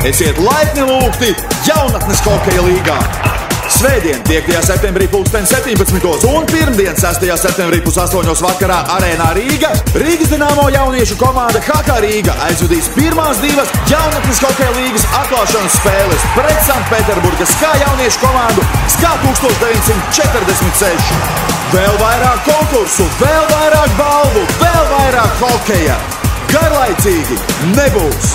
Esiet laipni lūgti jaunatnes hokeja līgā! Svētdien, 5. septembrī, 2017. un pirmdien, 6. septembrī, 2008. vakarā arēnā Rīga. Rīgas dīnāmo jauniešu komanda HK Rīga aizvadīs pirmās divas jaunatnes hokeja līgas atklāšanas spēles pret Sanktpēterburgas kā jauniešu komandu SKA 1946. Vēl vairāk konkursu, vēl vairāk balvu, vēl vairāk hokeja! Garlaicīgi nebūs!